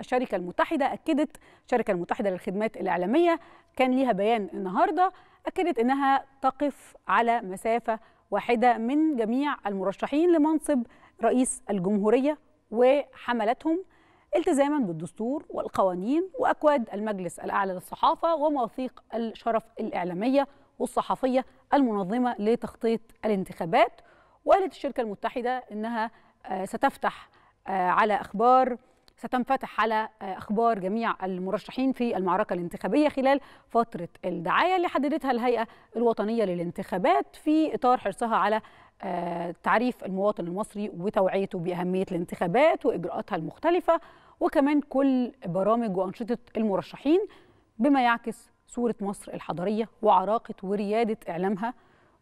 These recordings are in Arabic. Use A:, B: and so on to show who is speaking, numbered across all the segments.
A: الشركة المتحدة أكدت الشركة المتحدة للخدمات الإعلامية كان ليها بيان النهاردة أكدت أنها تقف على مسافة واحدة من جميع المرشحين لمنصب رئيس الجمهورية وحملتهم التزاما بالدستور والقوانين وأكواد المجلس الأعلى للصحافة ومواثيق الشرف الإعلامية والصحفية المنظمة لتخطيط الانتخابات وقالت الشركة المتحدة إنها ستفتح على أخبار ستنفتح على أخبار جميع المرشحين في المعركة الانتخابية خلال فترة الدعاية اللي حددتها الهيئة الوطنية للانتخابات في إطار حرصها على تعريف المواطن المصري وتوعيته بأهمية الانتخابات وإجراءاتها المختلفة وكمان كل برامج وأنشطة المرشحين بما يعكس صورة مصر الحضاريه وعراقة وريادة إعلامها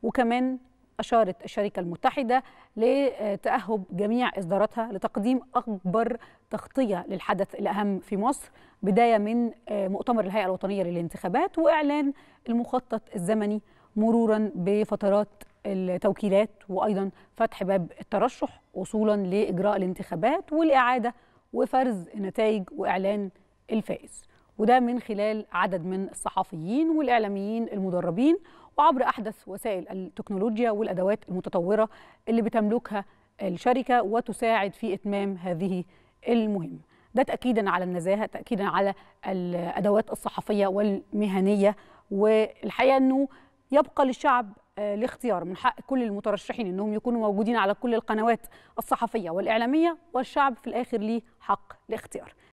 A: وكمان أشارت الشركة المتحدة لتأهب جميع إصداراتها لتقديم أكبر تغطية للحدث الأهم في مصر بداية من مؤتمر الهيئة الوطنية للانتخابات وإعلان المخطط الزمني مرورا بفترات التوكيلات وأيضا فتح باب الترشح وصولا لإجراء الانتخابات والإعادة وفرز نتائج وإعلان الفائز. وده من خلال عدد من الصحفيين والإعلاميين المدربين وعبر أحدث وسائل التكنولوجيا والأدوات المتطورة اللي بتملكها الشركة وتساعد في إتمام هذه المهمة. ده تاكيدا على النزاهة تاكيدا على الأدوات الصحفية والمهنية. والحقيقة إنه يبقى للشعب الاختيار من حق كل المترشحين إنهم يكونوا موجودين على كل القنوات الصحفية والإعلامية والشعب في الآخر ليه حق الاختيار.